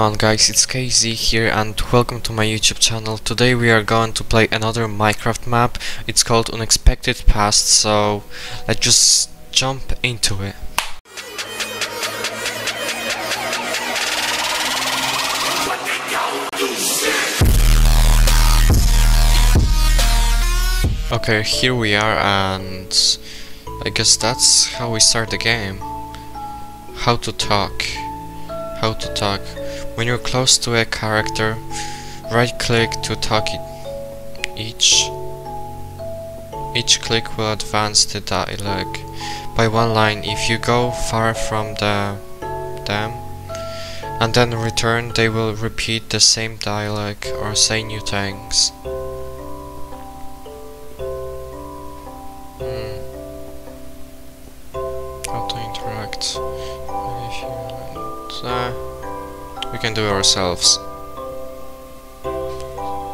on guys, it's KayZee here and welcome to my YouTube channel. Today we are going to play another Minecraft map. It's called Unexpected Past, so let's just jump into it. Okay, here we are and I guess that's how we start the game. How to talk. How to talk. When you're close to a character, right click to talk it. Each each click will advance the dialogue by one line. If you go far from the them and then return, they will repeat the same dialogue or say new things. Hmm. How to interact? Uh, we can do it ourselves.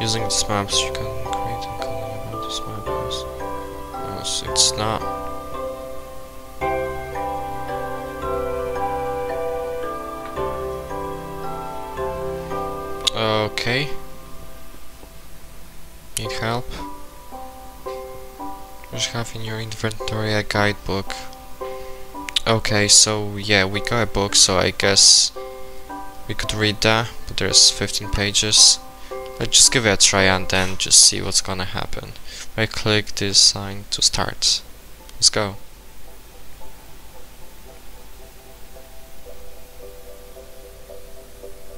Using these maps, you can create a colony about this map as, as it's not. Okay. Need help? Just have in your inventory a guidebook. Okay, so yeah, we got a book, so I guess we could read that, but there's 15 pages. Let's just give it a try and then just see what's gonna happen. Right click this sign to start. Let's go.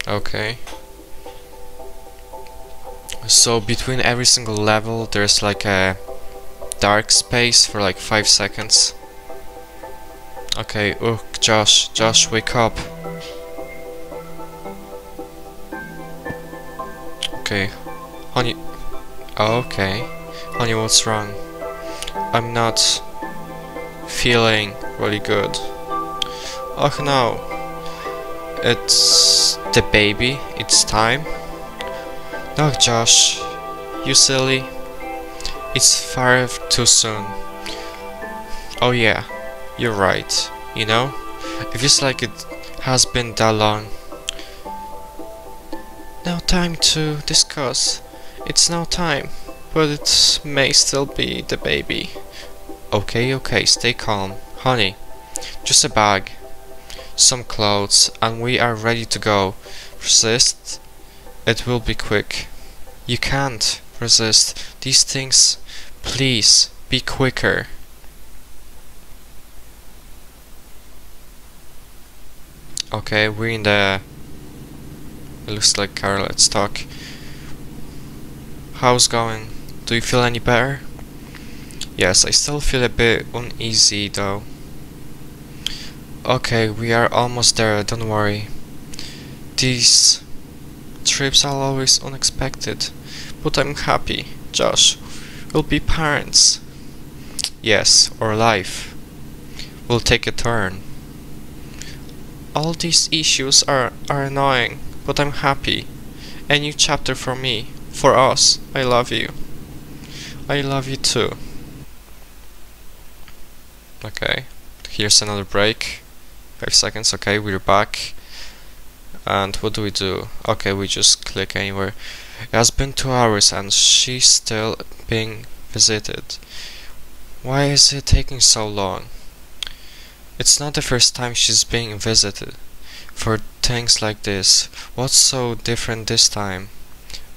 Okay. So between every single level there's like a dark space for like 5 seconds. Okay, oh Josh, Josh wake up. Okay. Honey. Okay. Honey, what's wrong? I'm not feeling really good. Oh no. It's the baby. It's time. No, Josh. You silly. It's far too soon. Oh yeah. You're right. You know? It feels like it has been that long. No time to discuss. It's no time, but it may still be the baby. Okay, okay, stay calm. Honey, just a bag, some clothes, and we are ready to go. Resist? It will be quick. You can't resist these things. Please, be quicker. Okay, we're in the it looks like Carol let's talk. How's going? Do you feel any better? Yes, I still feel a bit uneasy though. Okay, we are almost there, don't worry. These trips are always unexpected, but I'm happy. Josh, we'll be parents. Yes, or life We'll take a turn. All these issues are, are annoying, but I'm happy. A new chapter for me, for us. I love you. I love you too. Okay, here's another break. Five seconds, okay, we're back. And what do we do? Okay, we just click anywhere. It has been two hours and she's still being visited. Why is it taking so long? It's not the first time she's being visited. For things like this, what's so different this time?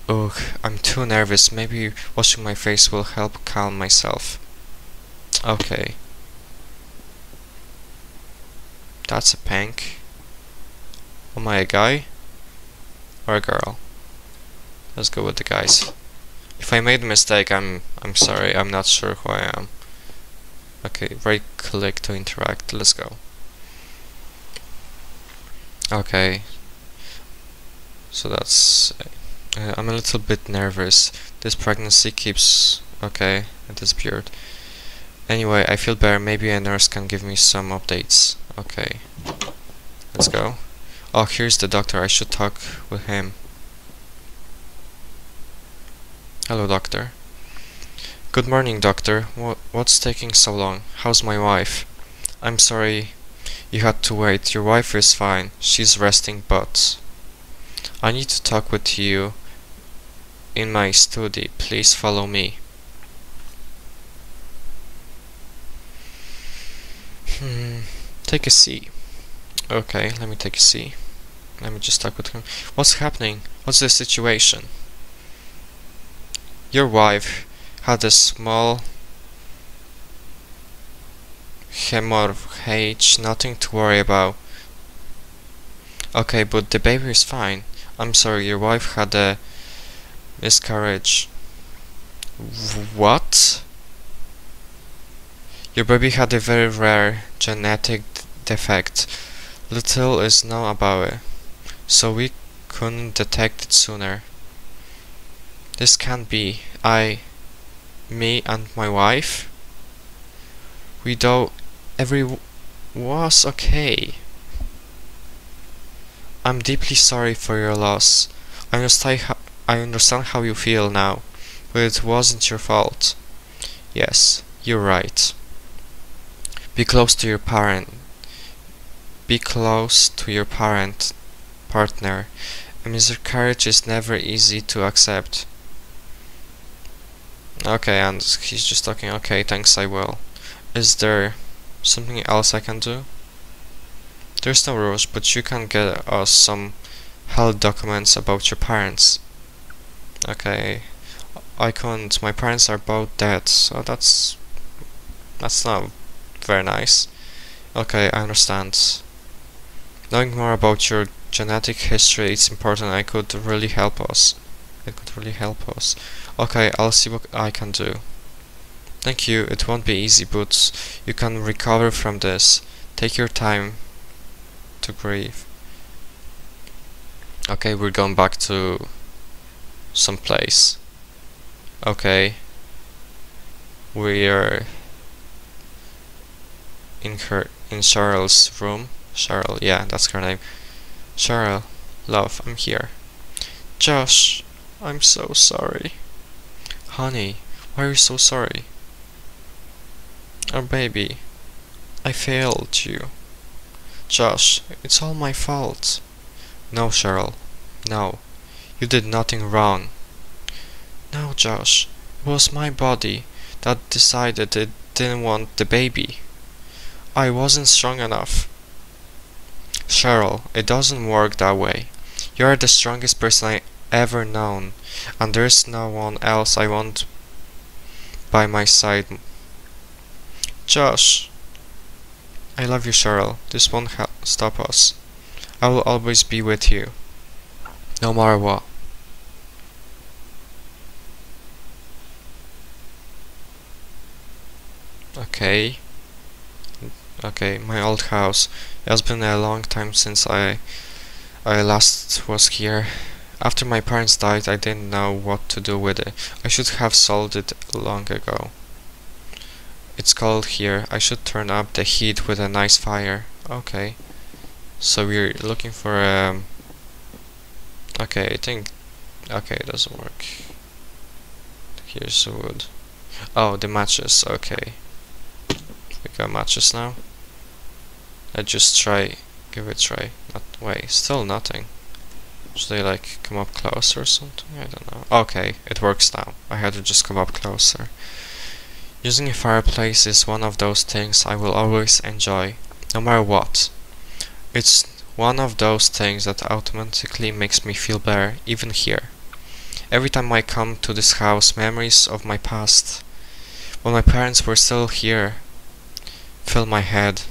Ugh, I'm too nervous. Maybe washing my face will help calm myself. Okay. That's a pink. Am I a guy? Or a girl? Let's go with the guys. If I made a mistake, I'm I'm sorry. I'm not sure who I am. Okay, right click to interact. Let's go. Okay. So that's... Uh, I'm a little bit nervous. This pregnancy keeps... Okay, it disappeared. Anyway, I feel better. Maybe a nurse can give me some updates. Okay. Let's go. Oh, here's the doctor. I should talk with him. Hello, doctor. Good morning, doctor. What, what's taking so long? How's my wife? I'm sorry you had to wait. Your wife is fine. She's resting, but... I need to talk with you in my study. Please follow me. Hmm. Take a seat. Okay, let me take a seat. Let me just talk with him. What's happening? What's the situation? Your wife had a small hemorrhage, nothing to worry about. Okay, but the baby is fine. I'm sorry, your wife had a miscarriage. What? Your baby had a very rare genetic defect. Little is known about it, so we couldn't detect it sooner. This can't be. I, me and my wife, we do every was okay. I'm deeply sorry for your loss. I understand how, I understand how you feel now, but it wasn't your fault. Yes, you're right. Be close to your parent. Be close to your parent, partner. A miscarriage is never easy to accept. Okay, and he's just talking, okay, thanks, I will. Is there something else I can do? There's no rules, but you can get us some health documents about your parents. Okay, I can't. My parents are both dead, so that's that's not very nice. Okay, I understand. Knowing more about your genetic history is important. I could really help us. It could really help us. Okay, I'll see what I can do. Thank you. It won't be easy, but you can recover from this. Take your time to grieve. Okay, we're going back to some place. Okay. We're in her in Cheryl's room. Cheryl, yeah, that's her name. Cheryl, love, I'm here. Josh, I'm so sorry. Honey, why are you so sorry? Oh baby, I failed you. Josh, it's all my fault. No, Cheryl. No. You did nothing wrong. No, Josh. It was my body that decided it didn't want the baby. I wasn't strong enough. Cheryl, it doesn't work that way. You are the strongest person I ever known, and there's no one else I want by my side. Josh, I love you, Cheryl. This won't stop us. I will always be with you, no matter what. Okay. Okay, my old house. It has been a long time since I I last was here. After my parents died, I didn't know what to do with it. I should have sold it long ago. It's cold here. I should turn up the heat with a nice fire. Okay. So we're looking for um Okay, I think okay, it doesn't work. Here's the wood. Oh, the matches, okay. We got matches now. I just try give it a try. Not wait, still nothing. Should they like come up closer or something? I don't know. Okay, it works now. I had to just come up closer. Using a fireplace is one of those things I will always enjoy, no matter what. It's one of those things that automatically makes me feel better, even here. Every time I come to this house, memories of my past, when my parents were still here, fill my head.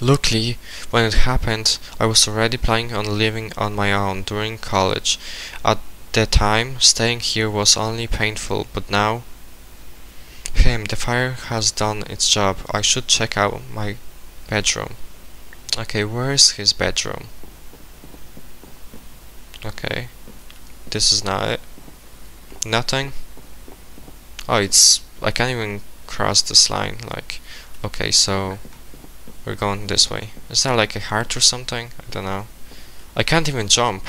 Luckily, when it happened, I was already planning on living on my own during college. At that time, staying here was only painful, but now Him, the fire has done its job. I should check out my bedroom. Okay, where is his bedroom? Okay. This is not it. Nothing? Oh, it's... I can't even cross this line, like... Okay, so... We're going this way. Is that like a heart or something? I don't know. I can't even jump.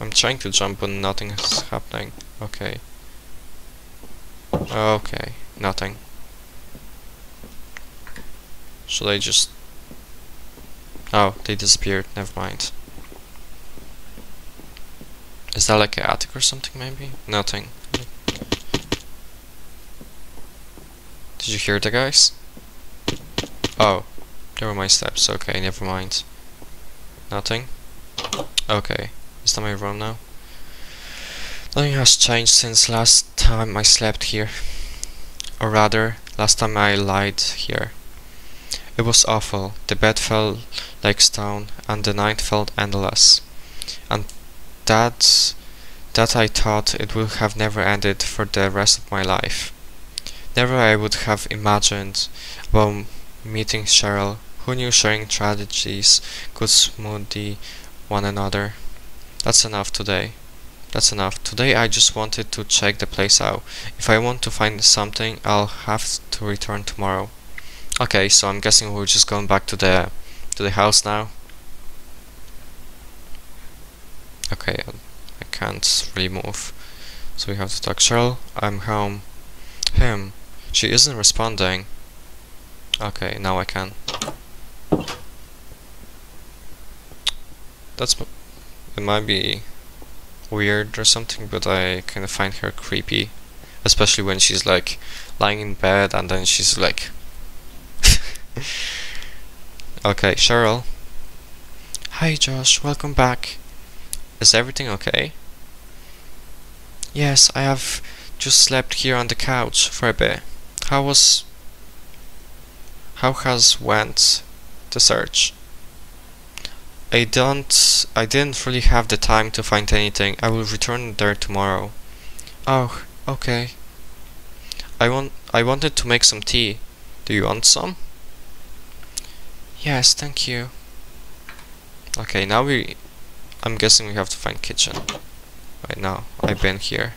I'm trying to jump but nothing is happening. Okay. Okay, nothing. So they just... Oh, they disappeared, never mind. Is that like an attic or something maybe? Nothing. Did you hear the guys? Oh, there were my steps. Okay, never mind. Nothing? Okay, is that my room now? Nothing has changed since last time I slept here. Or rather, last time I lied here. It was awful. The bed felt like stone, and the night felt endless. And that, that I thought it would have never ended for the rest of my life. Never I would have imagined about meeting Cheryl, who knew sharing tragedies could smoothie one another. That's enough today. That's enough. Today I just wanted to check the place out. If I want to find something, I'll have to return tomorrow. Okay, so I'm guessing we're just going back to the to the house now. Okay, um, I can't really move. So we have to talk. Cheryl, I'm home. Him. She isn't responding. Okay, now I can. That's it might be weird or something, but I kind of find her creepy, especially when she's like lying in bed and then she's like. okay, Cheryl. Hi, Josh. Welcome back. Is everything okay? Yes, I have just slept here on the couch for a bit. How was how has went the search? I don't I didn't really have the time to find anything. I will return there tomorrow. Oh, okay. I want I wanted to make some tea. Do you want some? Yes, thank you. Okay, now we I'm guessing we have to find kitchen. Right now. I've been here.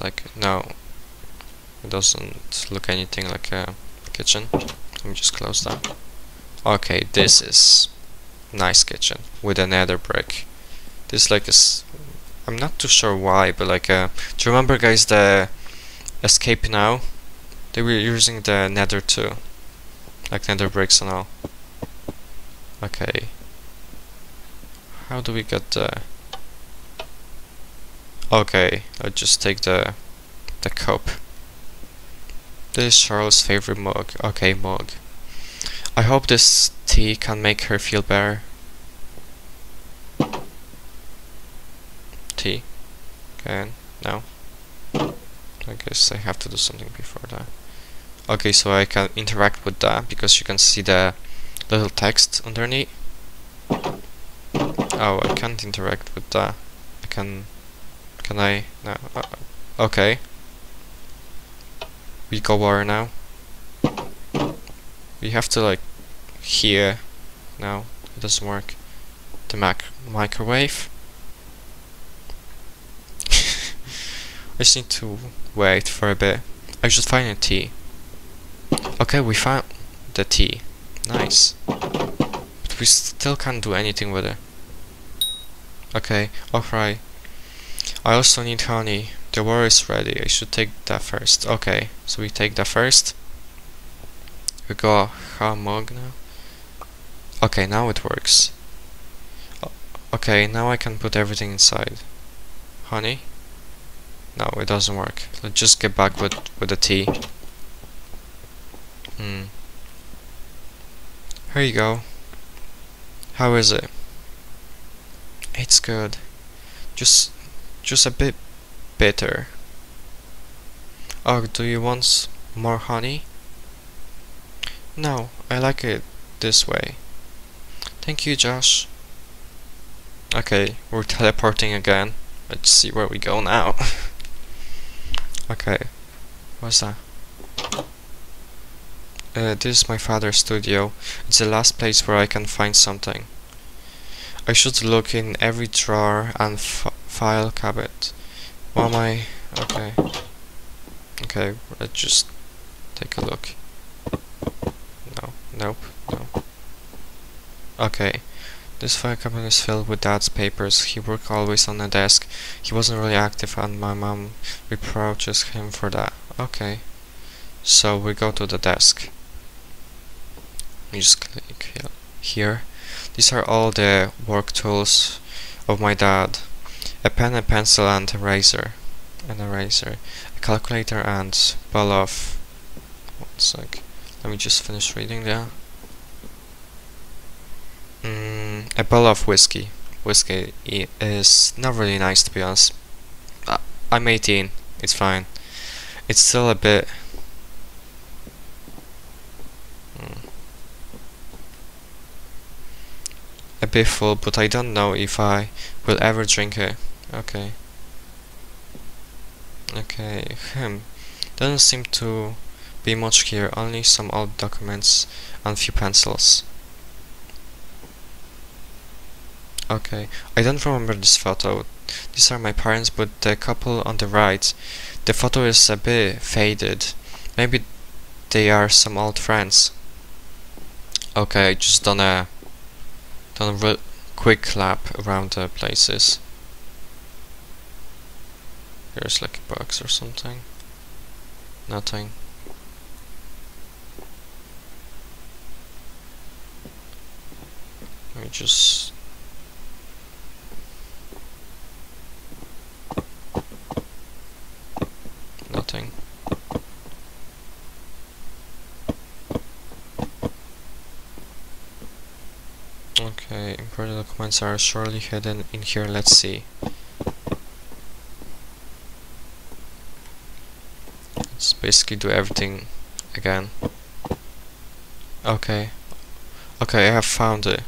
Like no it doesn't look anything like a kitchen. Let me just close that. Okay, this is nice kitchen with a nether brick. This like is I'm not too sure why, but like uh, do you remember guys the escape now? They were using the nether too. Like nether bricks and all. Okay. How do we get the Okay, I'll just take the the cup. This is Cheryl's favorite mug. Okay, mug. I hope this tea can make her feel better. Tea. Okay, now. I guess I have to do something before that. Okay, so I can interact with that because you can see the little text underneath. Oh, I can't interact with that. I can... Can I? No. Uh, okay. We go water now. We have to like here. No, it doesn't work. The mac microwave. I just need to wait for a bit. I should find a tea. Okay, we found the tea. Nice. But we still can't do anything with it. Okay, alright. I also need honey. The war is ready. I should take that first. Okay, so we take that first. We got a mug now. Okay, now it works. okay, now I can put everything inside. Honey? No, it doesn't work. Let's just get back with, with the tea. Hmm. Here you go. How is it? It's good. Just just a bit bitter. Oh, do you want more honey? No, I like it this way. Thank you, Josh. Okay, we're teleporting again. Let's see where we go now. okay, what's that? Uh, this is my father's studio. It's the last place where I can find something. I should look in every drawer and file cabinet. Why am I... okay. Okay, let's just take a look. No, nope, no. Okay. This fire cabinet is filled with dad's papers. He worked always on the desk. He wasn't really active and my mom reproaches him for that. Okay. So we go to the desk. We just click here. These are all the work tools of my dad. A pen, a pencil, and eraser. An eraser. A calculator and ball of... One sec. Let me just finish reading there. Mm, a bottle of whiskey. Whiskey is not really nice to be honest. I'm 18. It's fine. It's still a bit a bit full, but I don't know if I will ever drink it. Okay. Okay, hmm. Doesn't seem to be much here, only some old documents and few pencils. Okay, I don't remember this photo. These are my parents, but the couple on the right, the photo is a bit faded. Maybe they are some old friends. Okay, just done a done a quick lap around the places. Here's like a box or something. Nothing. Let me just nothing. Okay, important documents are surely hidden in here. Let's see. Let's basically do everything again. Okay. Okay, I have found it.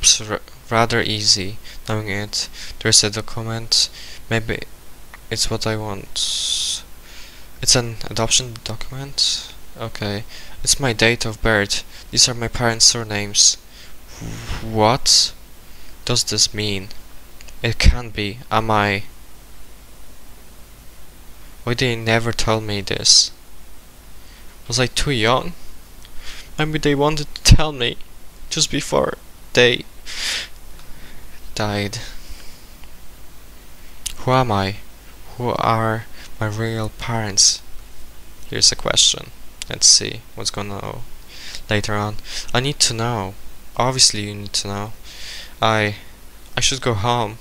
It's rather easy knowing it. There's a document. Maybe it's what I want. It's an adoption document. Okay. It's my date of birth. These are my parents' surnames. What does this mean? It can't be. Am I? Why did they never tell me this? Was I too young? Maybe they wanted to tell me just before they died. Who am I? Who are my real parents? Here's a question. Let's see what's gonna later on. I need to know. Obviously you need to know. I I should go home.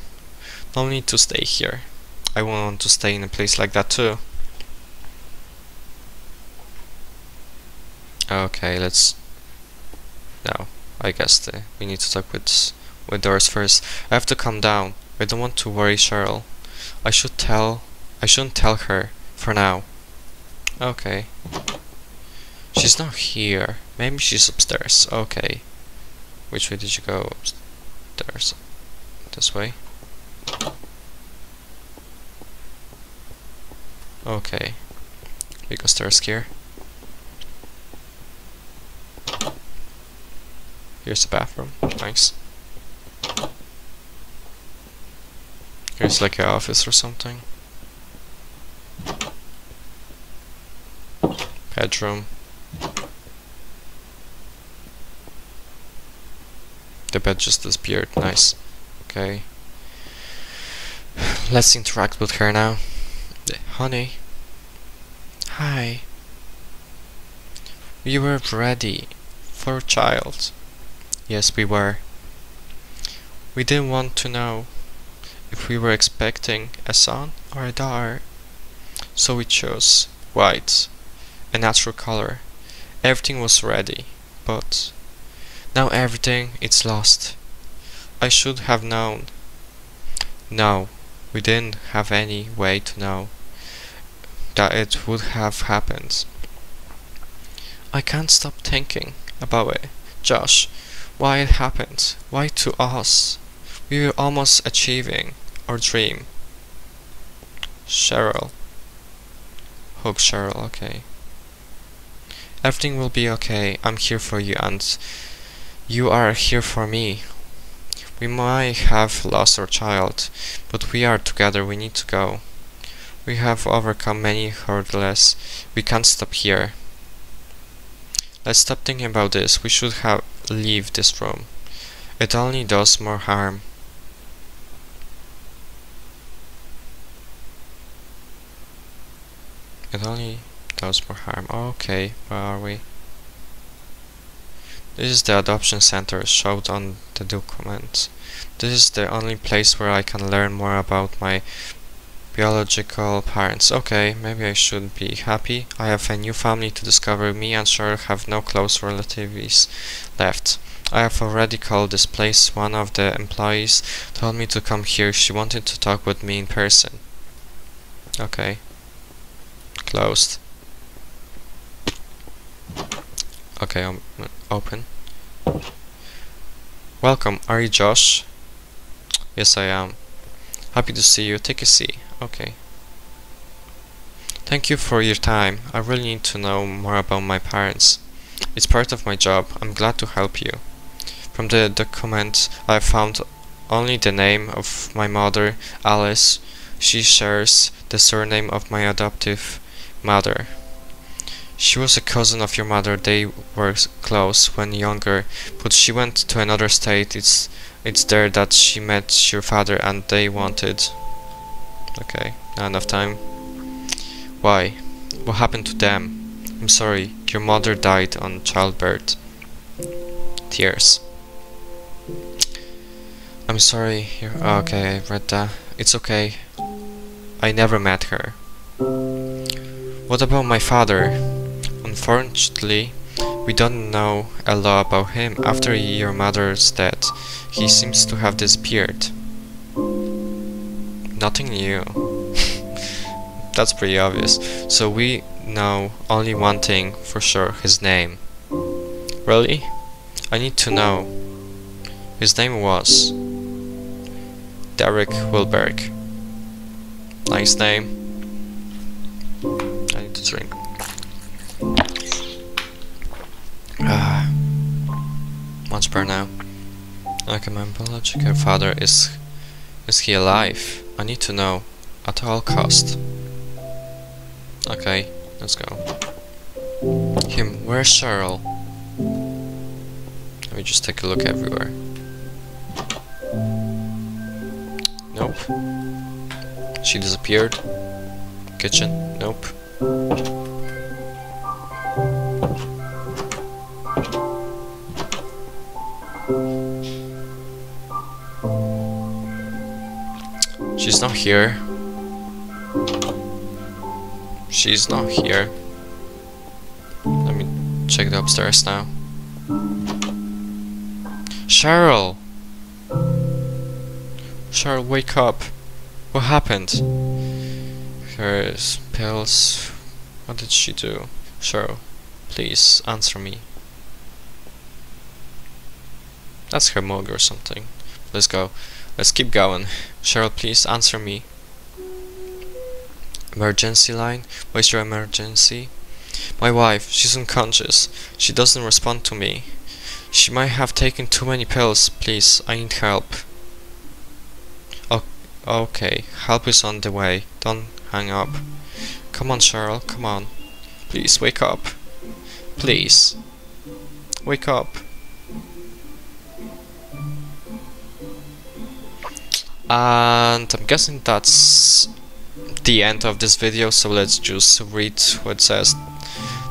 No need to stay here. I want to stay in a place like that too. Okay, let's no. I guess we need to talk with with Doris first. I have to calm down. I don't want to worry Cheryl. I should tell I shouldn't tell her for now. Okay. She's not here. Maybe she's upstairs. Okay. Which way did you go? Upstairs. This way. Okay. Go stairs here. Here's the bathroom. Nice. Here's like an office or something. Bedroom. The bed just disappeared. Nice. Okay. Let's interact with her now. Honey. Hi. We were ready for a child. Yes, we were. We didn't want to know if we were expecting a son or a daughter. So we chose white, a natural color. Everything was ready, but now everything is lost. I should have known. No, we didn't have any way to know that it would have happened. I can't stop thinking about it, Josh. Why it happened? Why to us? We were almost achieving our dream. Cheryl. Hope Cheryl, okay. Everything will be okay. I'm here for you and you are here for me. We might have lost our child, but we are together, we need to go. We have overcome many hurdles, we can't stop here. Let's stop thinking about this, we should have leave this room. It only does more harm. It only does more harm. Okay, where are we? This is the adoption center showed on the document. This is the only place where I can learn more about my biological parents. Okay, maybe I should be happy. I have a new family to discover. Me and Cheryl have no close relatives left. I have already called this place. One of the employees told me to come here. She wanted to talk with me in person. Okay. Closed. Okay, um, open. Welcome, are you Josh? Yes, I am. Happy to see you. Take a seat. Okay. Thank you for your time. I really need to know more about my parents. It's part of my job. I'm glad to help you. From the document, I found only the name of my mother, Alice. She shares the surname of my adoptive mother. She was a cousin of your mother. They were close when younger, but she went to another state. It's it's there that she met your father and they wanted. Okay, not enough time. Why? What happened to them? I'm sorry, your mother died on childbirth. Tears. I'm sorry. You're, oh, okay, I read that. It's okay. I never met her. What about my father? Unfortunately, we don't know a lot about him. After your mother's death, he seems to have disappeared. Nothing new. That's pretty obvious. So we know only one thing for sure, his name. Really? I need to know. His name was Derek Wilberg. Nice name. I need to drink. Ah, much better now. Okay, my biological father is is he alive? I need to know at all cost. Okay, let's go. Him, where's Cheryl? Let me just take a look everywhere. Nope. She disappeared. Kitchen, nope. She's not here. She's not here. Let me check the upstairs now. Cheryl! Cheryl, wake up. What happened? Her pills. What did she do? Cheryl, please answer me. That's her mug or something. Let's go. Let's keep going. Cheryl, please answer me. Emergency line? Where's your emergency? My wife, she's unconscious. She doesn't respond to me. She might have taken too many pills. Please, I need help. Oh, okay, help is on the way. Don't hang up. Come on, Cheryl, come on. Please, wake up. Please. Wake up. And I'm guessing that's the end of this video, so let's just read what it says.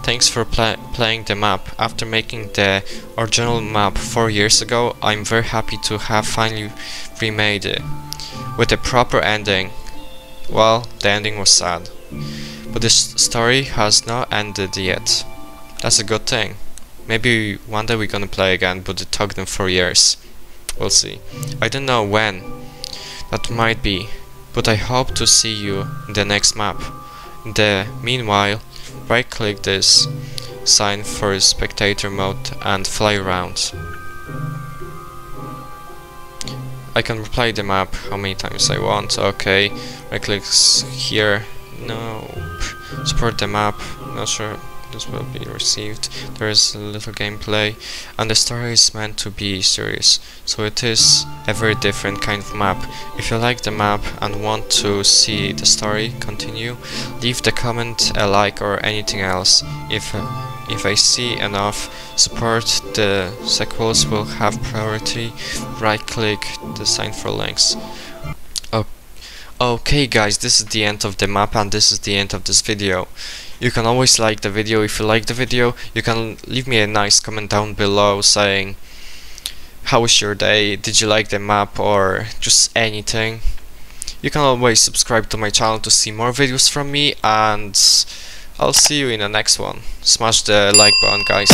Thanks for pl playing the map. After making the original map 4 years ago, I'm very happy to have finally remade it. With a proper ending. Well, the ending was sad. But this story has not ended yet. That's a good thing. Maybe one day we're gonna play again, but it took them 4 years. We'll see. I don't know when. That might be but I hope to see you in the next map. In the meanwhile, right click this sign for spectator mode and fly around. I can replay the map how many times I want, okay, right clicks here, nope, support the map, not sure this will be received. There is a little gameplay and the story is meant to be serious, so it is a very different kind of map. If you like the map and want to see the story continue, leave the comment, a like or anything else. If if I see enough support, the sequels will have priority. Right click the sign for links. Okay guys, this is the end of the map and this is the end of this video. You can always like the video. If you like the video you can leave me a nice comment down below saying how was your day? Did you like the map or just anything? You can always subscribe to my channel to see more videos from me and I'll see you in the next one. Smash the like button guys